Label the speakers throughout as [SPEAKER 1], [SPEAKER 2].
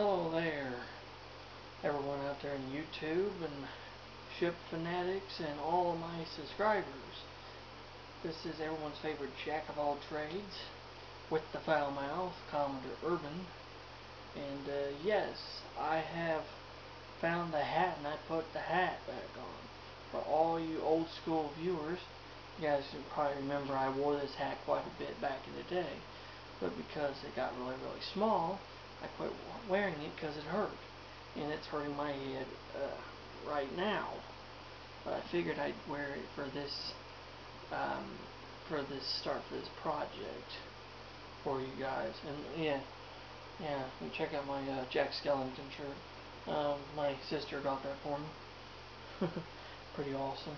[SPEAKER 1] Hello there, everyone out there on YouTube and ship fanatics and all of my subscribers. This is everyone's favorite jack of all trades with the foul mouth, Commodore Urban. And uh, yes, I have found the hat and I put the hat back on. For all you old school viewers, you guys probably remember I wore this hat quite a bit back in the day. But because it got really, really small, I quit wearing it because it hurt. And it's hurting my head uh, right now. But I figured I'd wear it for this, um, for this start for this project for you guys. And yeah, yeah, and check out my uh, Jack Skellington shirt. Um, my sister got that for me. Pretty awesome.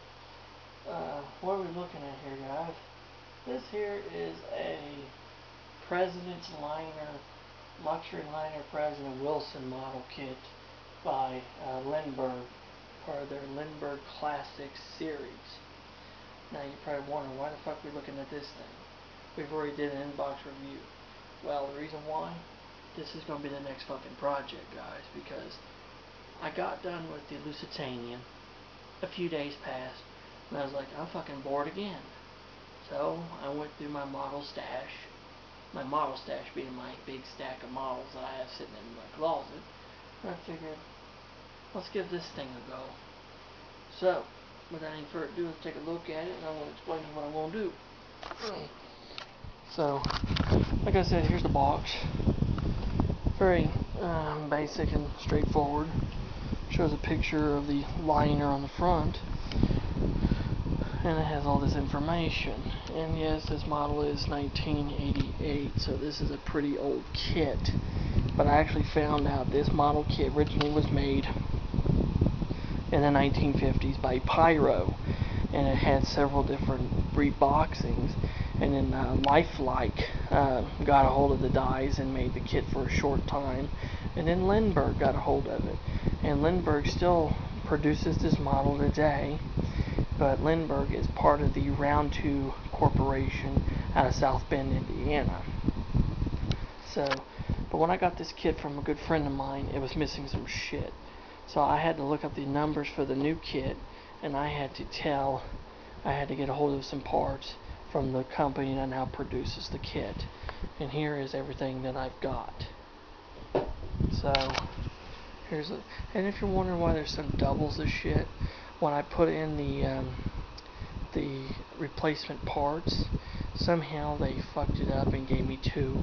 [SPEAKER 1] Uh, what are we looking at here, guys? This here is a President's Liner luxury liner President Wilson model kit by uh, Lindberg, part of their Lindberg Classics series. Now you're probably wondering why the fuck are we looking at this thing? We've already did an inbox review. Well, the reason why, this is going to be the next fucking project, guys, because I got done with the Lusitania. A few days passed, and I was like, I'm fucking bored again. So I went through my model stash my model stash being my big stack of models that I have sitting in my closet. I figured, let's give this thing a go. So, without any further ado, let's take a look at it and I'm going to explain what I'm going to do. So, like I said, here's the box. Very um, basic and straightforward. Shows a picture of the liner on the front and it has all this information. And yes, this model is 1988, so this is a pretty old kit. But I actually found out this model kit originally was made in the 1950s by Pyro, and it had several different reboxings. And then uh, Lifelike uh, got a hold of the dies and made the kit for a short time. And then Lindberg got a hold of it. And Lindberg still produces this model today but Lindberg is part of the Round 2 Corporation out of South Bend, Indiana. So, but when I got this kit from a good friend of mine, it was missing some shit. So I had to look up the numbers for the new kit, and I had to tell, I had to get a hold of some parts from the company that now produces the kit. And here is everything that I've got. So, here's a, and if you're wondering why there's some doubles of shit, when I put in the um, the replacement parts, somehow they fucked it up and gave me two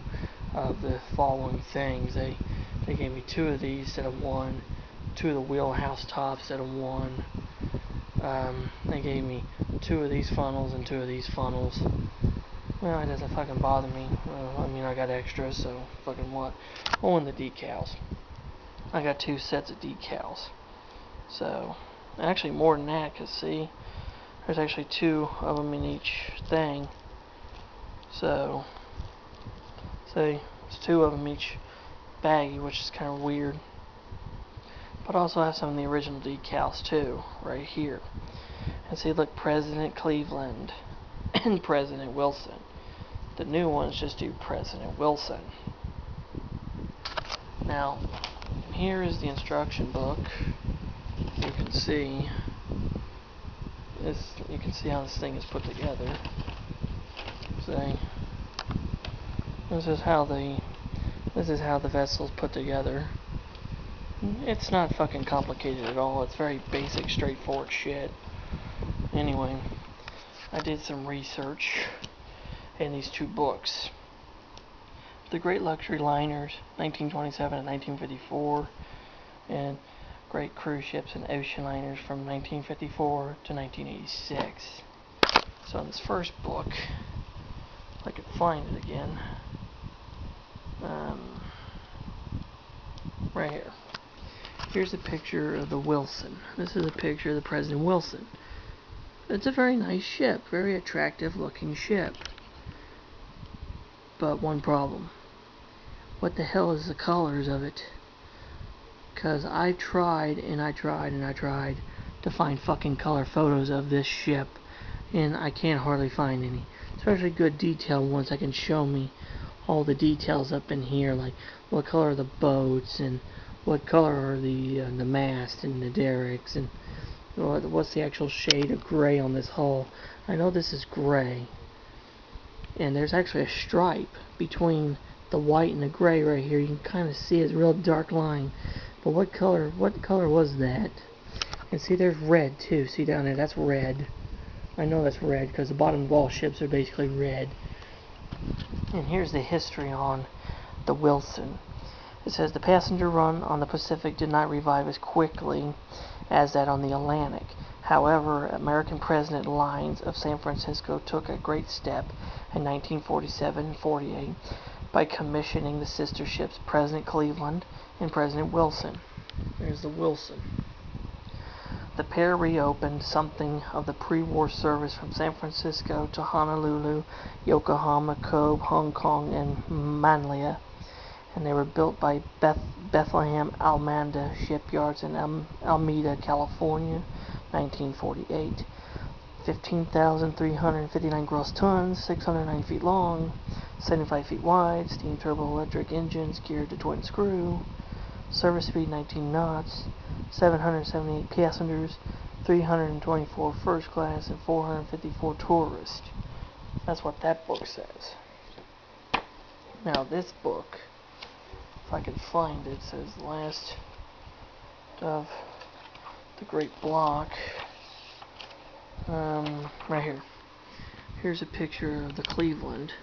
[SPEAKER 1] of the following things. They they gave me two of these instead of one, two of the wheelhouse tops instead of one. Um, they gave me two of these funnels and two of these funnels. Well, it doesn't fucking bother me. Well, I mean, I got extras, so fucking what? Oh, and the decals. I got two sets of decals. So, actually more than that because see there's actually two of them in each thing. So see there's two of them each baggie which is kind of weird. But also have some of the original decals too right here. And see look President Cleveland and President Wilson. The new ones just do President Wilson. Now here is the instruction book. You can see this you can see how this thing is put together. See? This is how the this is how the vessel is put together. It's not fucking complicated at all. It's very basic straightforward shit. Anyway I did some research in these two books the Great Luxury Liners 1927 and 1954 and great cruise ships and ocean liners from 1954 to 1986. So in this first book, I could find it again, um, right here. Here's a picture of the Wilson. This is a picture of the President Wilson. It's a very nice ship, very attractive looking ship. But one problem. What the hell is the colors of it? Because I tried and I tried and I tried to find fucking color photos of this ship. And I can't hardly find any. Especially good detail ones that can show me all the details up in here, like what color are the boats and what color are the uh, the mast and the derricks and what's the actual shade of gray on this hull. I know this is gray, and there's actually a stripe between the white and the gray right here. You can kind of see it's a real dark line. But what color? What color was that? And see, there's red too. See down there, that's red. I know that's red because the bottom of all ships are basically red. And here's the history on the Wilson. It says the passenger run on the Pacific did not revive as quickly as that on the Atlantic. However, American President Lines of San Francisco took a great step in 1947 48 by commissioning the sister ships President Cleveland and President Wilson. There's the Wilson. The pair reopened something of the pre-war service from San Francisco to Honolulu, Yokohama, Kobe, Hong Kong, and Manila, and they were built by Beth Bethlehem Almanda Shipyards in Al Alameda, California, 1948. 15,359 gross tons, 609 feet long, 75 feet wide, steam turbo electric engines geared to twin screw, service speed 19 knots, 778 passengers, 324 first class, and 454 tourists. That's what that book says. Now, this book, if I can find it, says last of the Great Block. Um, right here. Here's a picture of the Cleveland,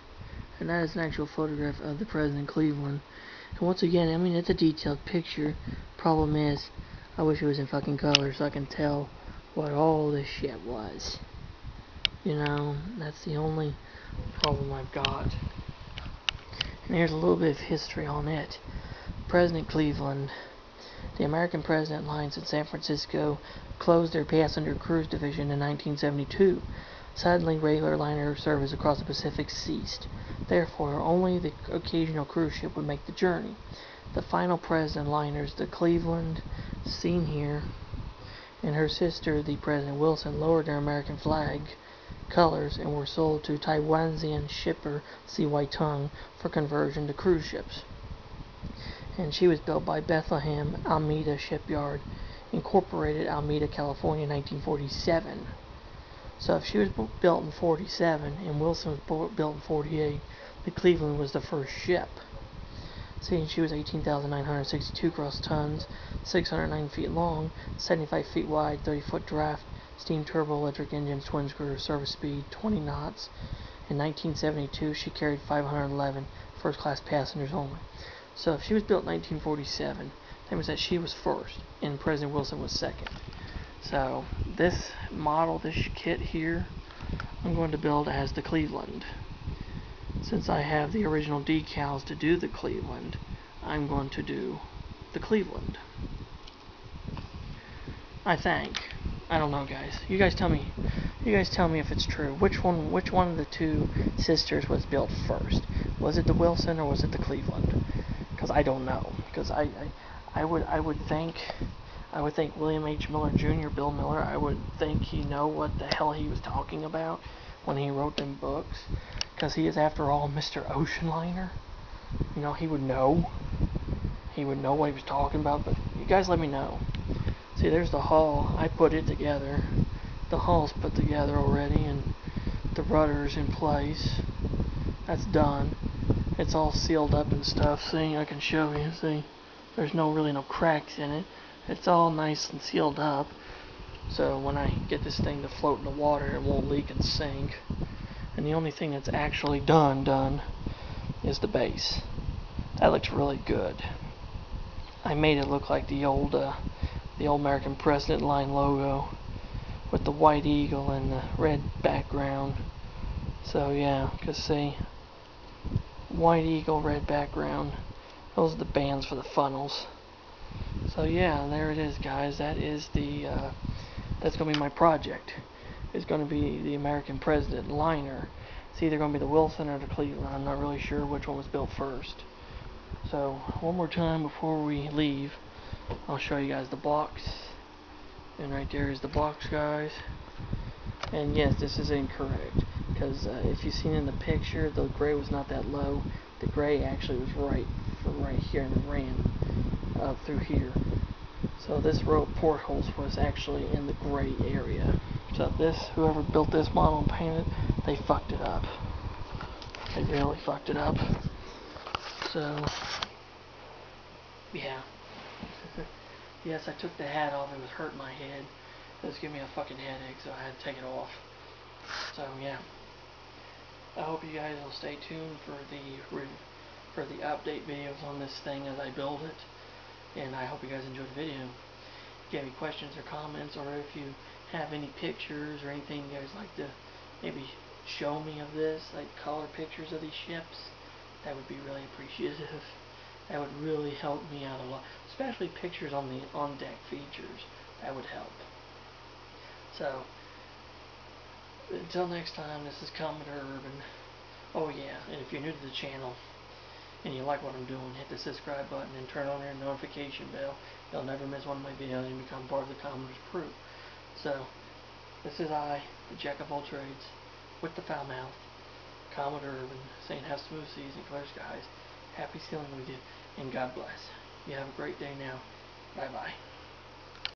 [SPEAKER 1] and that is an actual photograph of the President Cleveland. And once again, I mean, it's a detailed picture. Problem is, I wish it was in fucking color so I can tell what all this shit was. You know, that's the only problem I've got. And here's a little bit of history on it. President Cleveland, the American President Lines in San Francisco closed their passenger cruise division in 1972. Suddenly, regular liner service across the Pacific ceased. Therefore, only the occasional cruise ship would make the journey. The final President liners, the Cleveland, seen here, and her sister, the President Wilson, lowered their American flag colors and were sold to Taiwanese shipper C.Y. Tung for conversion to cruise ships. And she was built by Bethlehem Alameda Shipyard, Incorporated, Alameda, California, 1947. So if she was built in 47 and Wilson was built in 48, the Cleveland was the first ship. Seeing she was 18,962 gross tons, 609 feet long, 75 feet wide, 30 foot draft, steam turbo electric engines, twin screw, service speed 20 knots. In 1972, she carried 511 first class passengers only. So if she was built in 1947, that means that she was first and President Wilson was second. So this model, this kit here, I'm going to build as the Cleveland. Since I have the original decals to do the Cleveland, I'm going to do the Cleveland. I think. I don't know, guys. You guys tell me. You guys tell me if it's true. Which one? Which one of the two sisters was built first? Was it the Wilson or was it the Cleveland? Because I don't know. Because I, I, I would, I would think, I would think William H. Miller Jr., Bill Miller. I would think he know what the hell he was talking about when he wrote them books. Because he is, after all, Mr. Ocean Liner. You know, he would know. He would know what he was talking about. But you guys, let me know. See, there's the hull. I put it together. The hull's put together already, and the rudder's in place. That's done. It's all sealed up and stuff. See, I can show you. See, there's no really no cracks in it. It's all nice and sealed up. So when I get this thing to float in the water, it won't leak and sink. And the only thing that's actually done, done, is the base. That looks really good. I made it look like the old uh, the old American President line logo with the white eagle and the red background. So yeah, cause see, white eagle, red background. Those are the bands for the funnels. So yeah, there it is, guys. That is the uh, that's gonna be my project. It's gonna be the American President liner. It's either gonna be the Wilson or the Cleveland. I'm not really sure which one was built first. So one more time before we leave. I'll show you guys the box. And right there is the box, guys. And yes, this is incorrect. Because uh, if you've seen in the picture, the gray was not that low. The gray actually was right from right here and ran up through here. So this row of portholes was actually in the gray area. So this, whoever built this model and painted, they fucked it up. They really fucked it up. So, yeah. yes, I took the hat off. It was hurting my head. It was giving me a fucking headache, so I had to take it off. So, yeah. I hope you guys will stay tuned for the for the update videos on this thing as I build it. And I hope you guys enjoyed the video. If you have any questions or comments, or if you have any pictures or anything you guys like to maybe show me of this, like color pictures of these ships, that would be really appreciative. That would really help me out a lot, especially pictures on the on-deck features. That would help. So, until next time, this is Commodore Urban. Oh yeah, and if you're new to the channel and you like what I'm doing, hit the subscribe button and turn on your notification bell. You'll never miss one of my videos and become part of the Commodore's crew. So, this is I, the Jack of all trades, with the foul mouth, Commodore Urban, saying have smooth seas and clear skies. Happy sailing with you, and God bless. You have a great day now. Bye-bye.